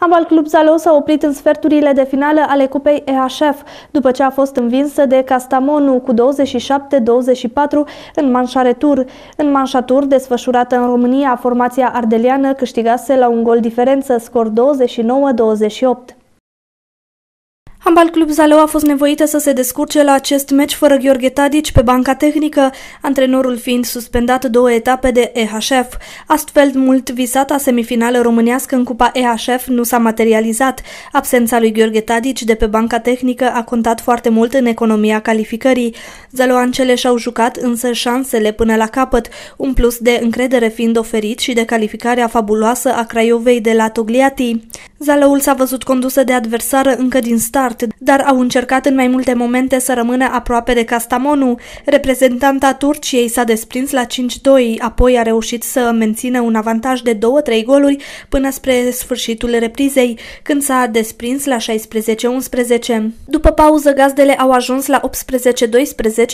Ambal Club Zalău s-a oprit în sferturile de finală ale Cupei EHF, după ce a fost învinsă de Castamonu cu 27-24 în manșa retur. În manșa tur, desfășurată în România, formația ardeliană câștigase la un gol diferență, scor 29-28. Handbal Club Zalău a fost nevoită să se descurce la acest meci fără Gheorghe Tadici pe banca tehnică, antrenorul fiind suspendat două etape de EHF. Astfel, mult visata semifinală românească în Cupa EHF nu s-a materializat. Absența lui Gheorghe Tadici de pe banca tehnică a contat foarte mult în economia calificării. Zăloancele și-au jucat însă șansele până la capăt, un plus de încredere fiind oferit și de calificarea fabuloasă a Craiovei de la Togliati. Zalăul s-a văzut condusă de adversară încă din start, dar au încercat în mai multe momente să rămână aproape de Castamonu. Reprezentanta Turciei s-a desprins la 5-2, apoi a reușit să mențină un avantaj de 2-3 goluri până spre sfârșitul reprizei, când s-a desprins la 16-11. După pauză, gazdele au ajuns la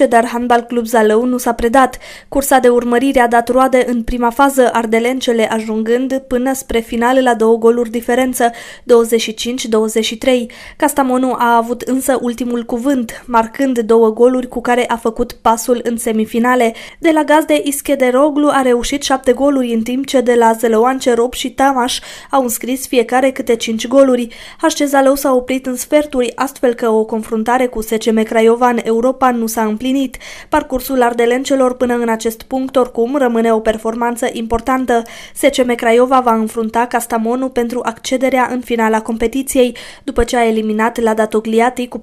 18-12, dar Handbal Club Zalău nu s-a predat. Cursa de urmărire a dat roade în prima fază, ardelencele ajungând până spre final la două goluri diferență, 25-23. Castamonu a avut însă ultimul cuvânt, marcând două goluri cu care a făcut pasul în semifinale. De la gazde Ischederoglu a reușit șapte goluri, în timp ce de la Zeloan Cerop și Tamaș au înscris fiecare câte cinci goluri. HC Zalău s-a oprit în sferturi, astfel că o confruntare cu SCM Craiova în Europa nu s-a împlinit. Parcursul ardelencelor până în acest punct oricum rămâne o performanță importantă. SCM Craiova va înfrunta Castamonu pentru accederea în finala competiției, după ce a eliminat la Datogliati cu 49-48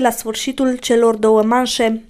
la sfârșitul celor două manșe.